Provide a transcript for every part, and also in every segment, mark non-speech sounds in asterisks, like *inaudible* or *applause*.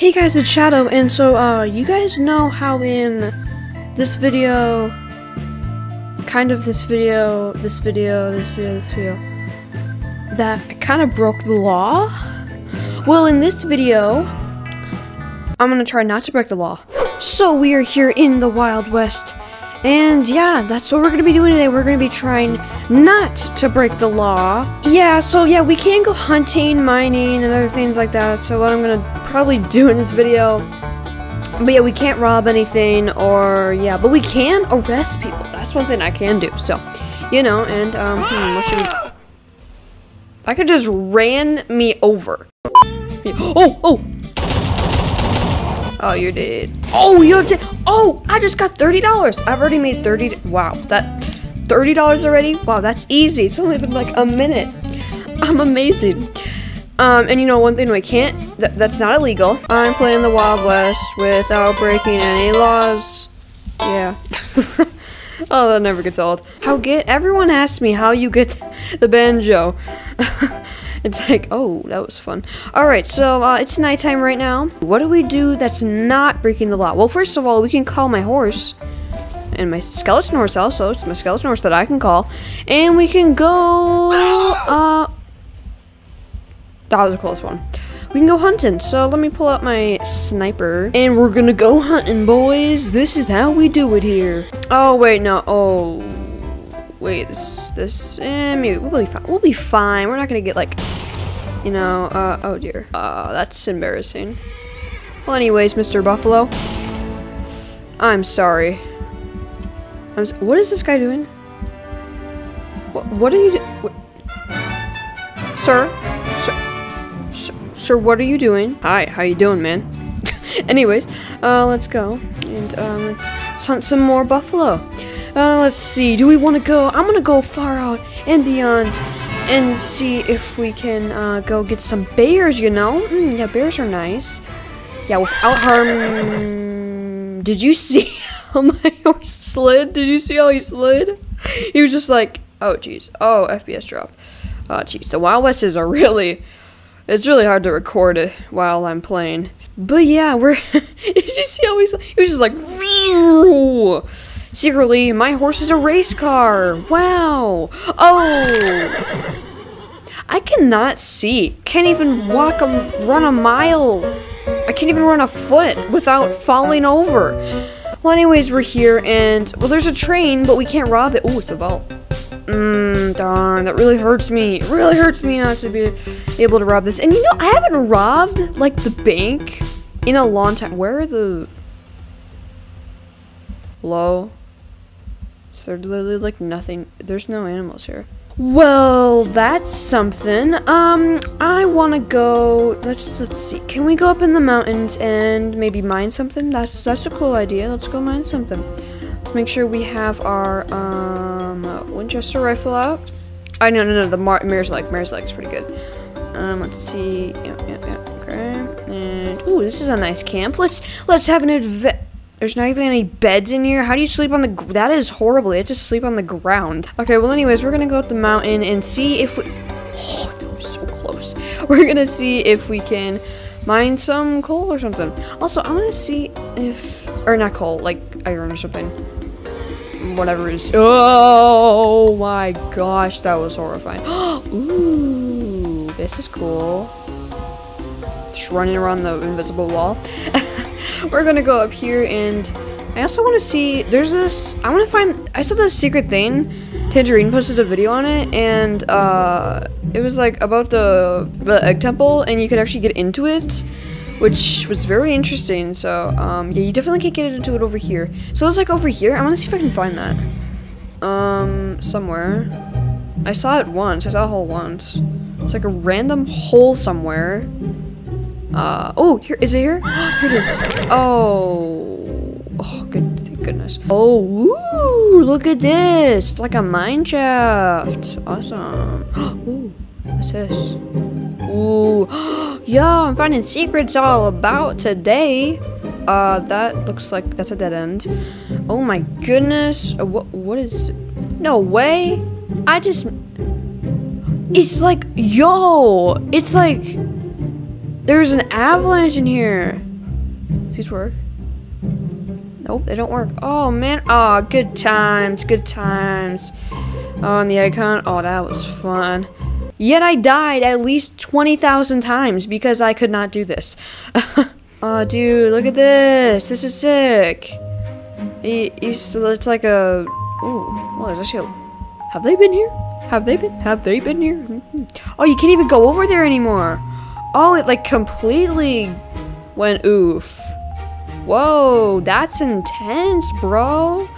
Hey guys, it's Shadow, and so, uh, you guys know how in this video, kind of this video, this video, this video, this video, that I kind of broke the law? Well, in this video, I'm gonna try not to break the law. So, we are here in the Wild West, and yeah, that's what we're gonna be doing today. We're gonna be trying not to break the law. Yeah, so yeah, we can go hunting, mining, and other things like that. So what I'm gonna probably do in this video. But yeah, we can't rob anything, or yeah, but we can arrest people. That's one thing I can do. So, you know, and um, hmm, what should we? I could just ran me over. *gasps* Oh, oh. Oh, you're dead. Oh, you're dead. Oh, I just got $30. I've already made 30. Wow, that $30 already? Wow, that's easy. It's only been like a minute. I'm amazing. Um, and you know, one thing we can't, th that's not illegal. I'm playing the Wild West without breaking any laws. Yeah. *laughs* oh, that never gets old. How get, everyone asks me how you get *laughs* the banjo. *laughs* It's like, oh, that was fun. All right, so uh, it's nighttime right now. What do we do that's not breaking the law? Well, first of all, we can call my horse. And my skeleton horse also. It's my skeleton horse that I can call. And we can go... Uh, that was a close one. We can go hunting. So let me pull out my sniper. And we're gonna go hunting, boys. This is how we do it here. Oh, wait, no. Oh... Wait, this, this, eh, maybe we'll be fine. We'll be fine. We're not gonna get like, you know, uh, oh dear. Uh, that's embarrassing. Well, anyways, Mr. Buffalo, I'm sorry. I'm. What is this guy doing? What? What are you? Sir, sir, sir, what are you doing? Hi, how you doing, man? *laughs* anyways, uh, let's go and um, let's hunt some more buffalo. Uh, let's see. Do we want to go? I'm gonna go far out and beyond and see if we can uh, go get some bears. You know? Mm, yeah, bears are nice. Yeah, without harm. Did you see *laughs* how my horse slid? Did you see how he slid? He was just like, oh jeez. Oh, FPS drop. Oh jeez. The Wild West is a really. It's really hard to record it while I'm playing. But yeah, we're. *laughs* did you see how he's? He was just like. *laughs* Secretly, my horse is a race car. Wow. Oh. I cannot see. Can't even walk a run a mile. I can't even run a foot without falling over. Well, anyways, we're here and well, there's a train, but we can't rob it. Oh, it's a vault. Mmm, darn, that really hurts me. It really hurts me not to be able to rob this. And you know, I haven't robbed like the bank in a long time. Where are the low? So there's literally like nothing. There's no animals here. Well, that's something. Um, I want to go. Let's let's see. Can we go up in the mountains and maybe mine something? That's that's a cool idea. Let's go mine something. Let's make sure we have our um Winchester rifle out. I no no no. The Mar Mare's leg. Mare's leg's pretty good. Um, let's see. Yeah yeah yeah. Okay. And ooh, this is a nice camp. Let's let's have an adventure. There's not even any beds in here. How do you sleep on the... That is horrible. You just sleep on the ground. Okay, well, anyways, we're gonna go up the mountain and see if we... Oh, that was so close. *laughs* We're gonna see if we can mine some coal or something. Also, I want to see if... Or not coal, like iron or something. Whatever it is. Oh my gosh, that was horrifying. *gasps* Ooh, this is cool. Just running around the invisible wall. *laughs* We're gonna go up here and I also want to see, there's this, I want to find, I saw this secret thing, Tangerine posted a video on it, and uh, it was like about the, the egg temple, and you could actually get into it, which was very interesting, so um, yeah, you definitely can't get into it over here. So it's like over here, I want to see if I can find that. Um, somewhere. I saw it once, I saw a hole once. It's like a random hole somewhere. Uh, oh, here, is it here? *gasps* here it is. Oh, oh, good, thank goodness. Oh, ooh, look at this. It's like a mine shaft. Awesome. *gasps* Ooh, what's this? Ooh, *gasps* yeah, I'm finding secrets all about today. Uh, that looks like that's a dead end. Oh my goodness. Uh, what, what is, no way. I just, it's like, yo, it's like, there's an avalanche in here. Does these work? Nope, they don't work. Oh, man. Oh, good times. Good times. Oh, the icon. Oh, that was fun. Yet I died at least 20,000 times because I could not do this. *laughs* oh, dude, look at this. This is sick. It's, it's like a... Ooh, well, there's actually a... Have they been here? Have they been? Have they been here? Mm-hmm. Oh, you can't even go over there anymore. Oh, it like completely went oof. Whoa, that's intense, bro.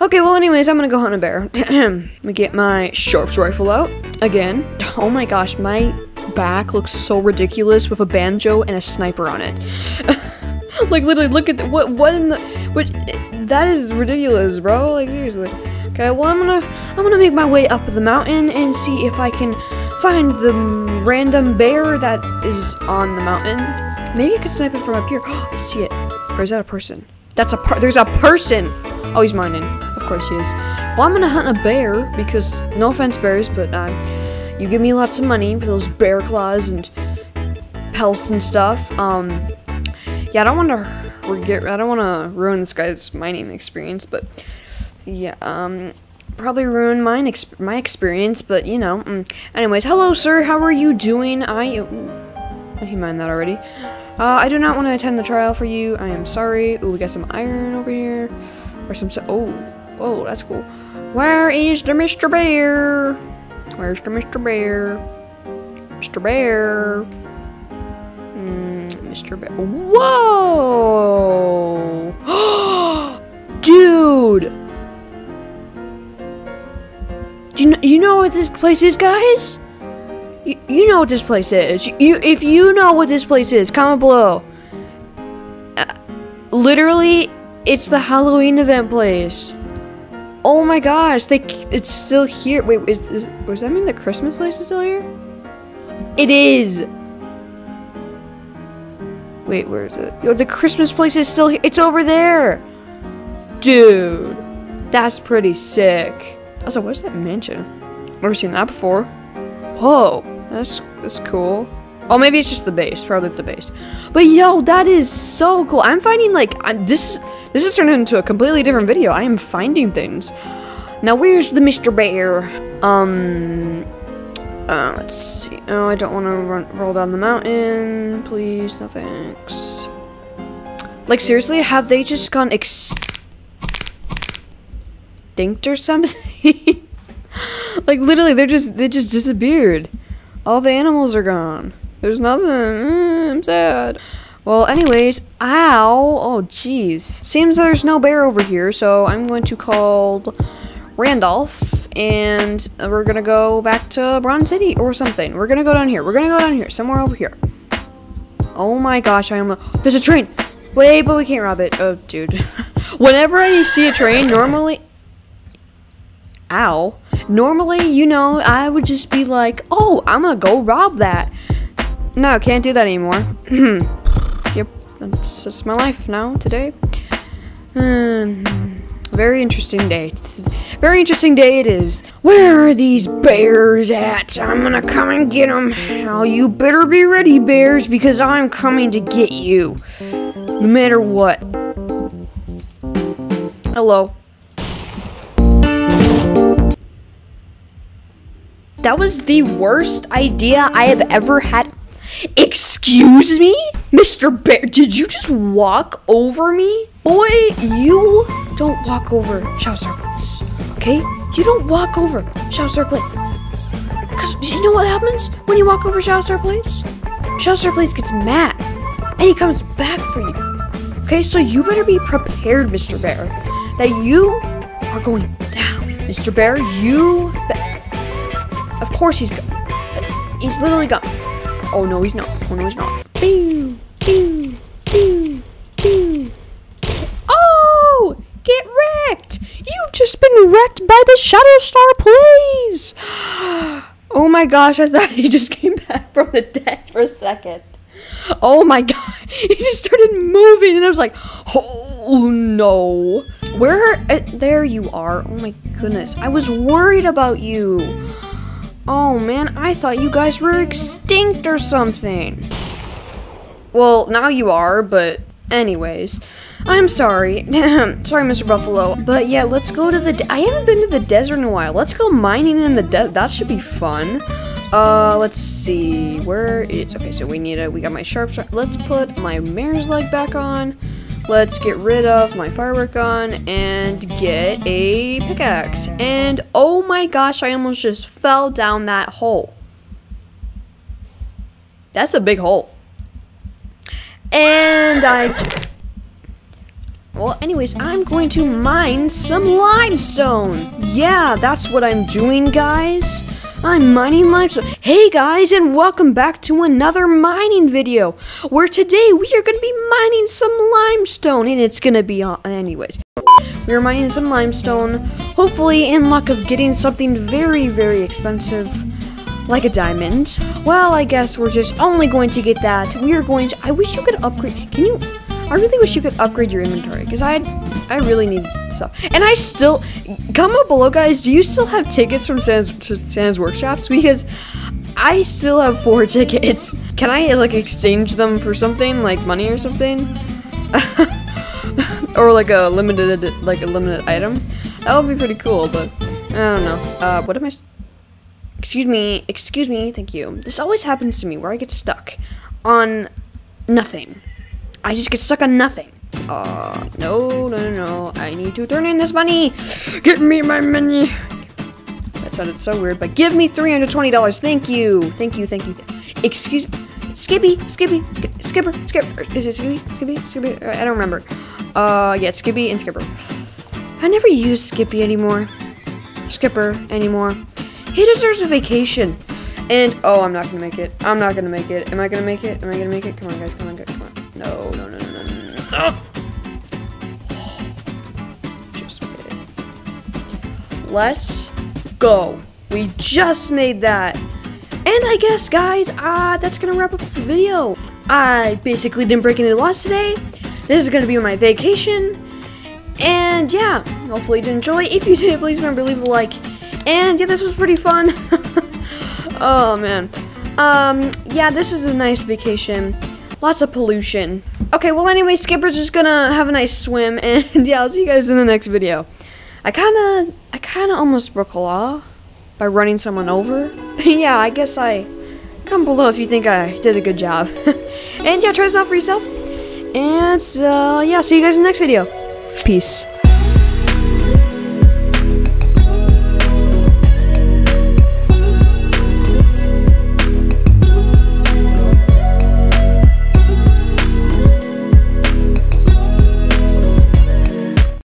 Okay, well, anyways, I'm gonna go hunt a bear. *clears throat* Let me get my sharps rifle out again. *laughs* Oh my gosh, my back looks so ridiculous with a banjo and a sniper on it. *laughs* like literally, look at the, what what in the which that is ridiculous, bro. Like seriously. Okay, well, I'm gonna I'm gonna make my way up the mountain and see if I can find the random bear that is on the mountain. Maybe I could snipe it from up here. Oh, *gasps* I see it. Or is that a person? That's a per- there's a person! Oh, he's mining. Of course he is. Well, I'm gonna hunt a bear because, no offense bears, but uh, you give me lots of money for those bear claws and pelts and stuff. Um, yeah, I don't want to I don't want to ruin this guy's mining experience, but yeah, um, probably ruin exp my experience, but you know. Mm. Anyways, hello, sir. How are you doing? I, oh, he mined that already. Uh, I do not want to attend the trial for you. I am sorry. Ooh, we got some iron over here. Or some... Oh. Oh, that's cool. Where is the Mr. Bear? Where's the Mr. Bear? Mr. Bear. Mm, Mr. Bear. Whoa! *gasps* Dude! Do you know, you know what this place is, guys? You, you know what this place is. You, if you know what this place is, comment below. Uh, literally, it's the Halloween event place. Oh my gosh, they it's still here. Wait, is, is does that mean the Christmas place is still here? It is. Wait, where is it? Yo, the Christmas place is still here. It's over there. Dude, that's pretty sick. Also, what is that mansion? Never seen that before. Whoa. That's that's cool. Oh, maybe it's just the base. Probably it's the base. But yo, that is so cool. I'm finding like I'm, this. This is turning into a completely different video. I am finding things. Now, where's the Mr. Bear? Um. Uh, let's see. Oh, I don't want to roll down the mountain. Please, no thanks. Like, seriously, have they just gone extinct or *laughs* something? like, literally, they're just, they just disappeared. All the animals are gone. There's nothing. Mm, I'm sad. Well, anyways, ow. Oh, jeez. Seems there's no bear over here, so I'm going to call Randolph, and we're gonna go back to Bronze City or something. We're gonna go down here. We're gonna go down here, somewhere over here. Oh my gosh, I am. There's a train. Wait, but we can't rob it. Oh, dude. *laughs* Whenever I see a train, normally. Ow. Normally, you know, I would just be like, oh, I'm gonna go rob that. No, can't do that anymore. *clears throat* yep, that's just my life now, today. Um, very interesting day. Very interesting day it is. Where are these bears at? I'm gonna come and get them. Oh, you better be ready, bears, because I'm coming to get you. No matter what. Hello. That was the worst idea I have ever had. Excuse me? Mr. Bear, did you just walk over me? Boy, you don't walk over ShadowStarPlays, okay? You don't walk over ShadowStarPlays. Because you know what happens when you walk over ShadowStarPlays? Shoutstar Place gets mad, and he comes back for you. Okay, so you better be prepared, Mr. Bear, that you are going down. Mr. Bear, you... course he's gone. He's literally gone. Oh no, he's not. Oh no, he's not. Pew, pew, pew, pew. Oh! Get wrecked! You've just been wrecked by the Shadow Star please! *gasps* Oh my gosh, I thought *laughs* he just came back from the dead for a second. Oh my *laughs* god, he just started moving and I was like, oh no. Where, uh, there you are. Oh my goodness, I was worried about you. Oh man, I thought you guys were extinct or something. Well, now you are, but Anyways, I'm sorry. *laughs* sorry, Mr. Buffalo. But yeah, let's go to the. I haven't been to the desert in a while. Let's go mining in the desert. That should be fun. Uh, let's see. Where is. Okay, so we need a. We got my sharp. Let's put my mare's leg back on. Let's get rid of my firework gun and get a pickaxe. And oh my gosh, I almost just fell down that hole. That's a big hole. And I... Well, anyways, I'm going to mine some limestone. Yeah, that's what I'm doing, guys. I'm mining limestone. Hey guys, and welcome back to another mining video, where today we are going to be mining some limestone, and it's going to be, on, anyways. We're mining some limestone, hopefully in luck of getting something very, very expensive, like a diamond. Well, I guess we're just only going to get that. We are going to, I wish you could upgrade, can you, I really wish you could upgrade your inventory, because I I really need stuff. And I still, comment below guys, do you still have tickets from Santa's, Santa's Workshops? Because I still have four *laughs* tickets. Can I like exchange them for something, like money or something? *laughs* or like a limited, like a limited item? That would be pretty cool, but I don't know. Uh, what am I, excuse me, excuse me, thank you. This always happens to me where I get stuck on nothing. I just get stuck on nothing. Uh, no, no, no, no. I need to turn in this money. Give me my money. That sounded so weird, but give me $320. Thank you. Thank you, thank you. Excuse me. Skippy, Skippy, Skipper, Skipper. Is it Skippy? Skippy, Skippy? I don't remember. Uh, yeah, Skippy and Skipper. I never use Skippy anymore. Skipper anymore. He deserves a vacation. And, oh, I'm not gonna make it. I'm not gonna make it. Am I gonna make it? Am I gonna make it? Come on, guys, come on, guys, come on. No, no, no, no, no, no, no. Oh. *gasps* Just made it. Let's go. We just made that. And I guess, guys, uh, that's gonna wrap up this video. I basically didn't break any laws today. This is gonna be my vacation. And yeah, hopefully you did enjoy. If you did, please remember to leave a like. And yeah, this was pretty fun. *laughs* oh man. Um, yeah, this is a nice vacation. Lots of pollution. Okay, well anyway, Skipper's just gonna have a nice swim, *laughs* and yeah, I'll see you guys in the next video. I kinda, I kinda almost broke a law by running someone over. *laughs* yeah, I guess I, comment below if you think I did a good job. *laughs* and yeah, try this out for yourself. And, uh, yeah, see you guys in the next video. Peace.